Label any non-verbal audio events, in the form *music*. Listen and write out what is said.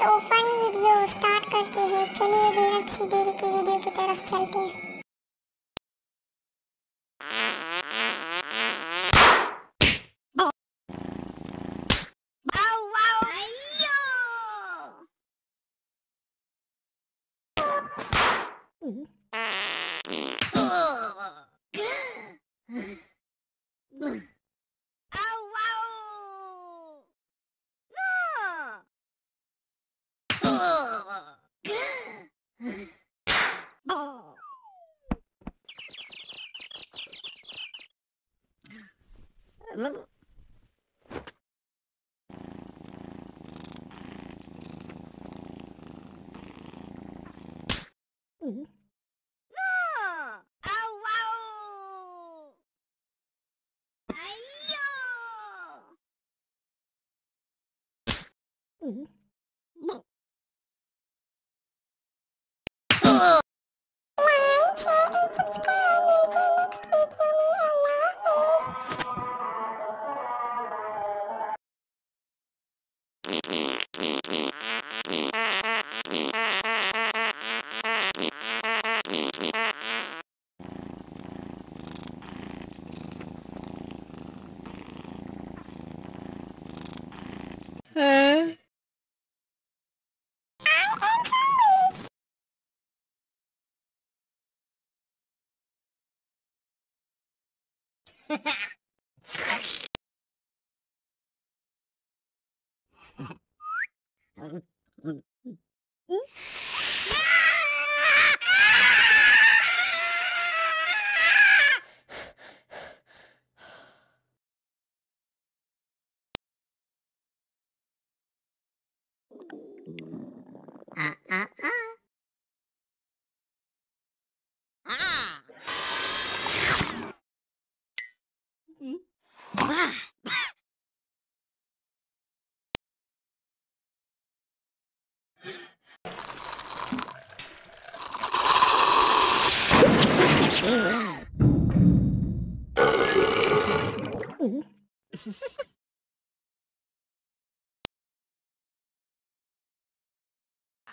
तो funny video start करते हैं चलिए बिना किसी देरी की वीडियो की तरफ चलते हैं Mm-hmm. *laughs* *laughs* *laughs* 那个噗噗噗噗噗噗噗 Huh? Mm-hmm. *laughs* ああ Mm-hmm.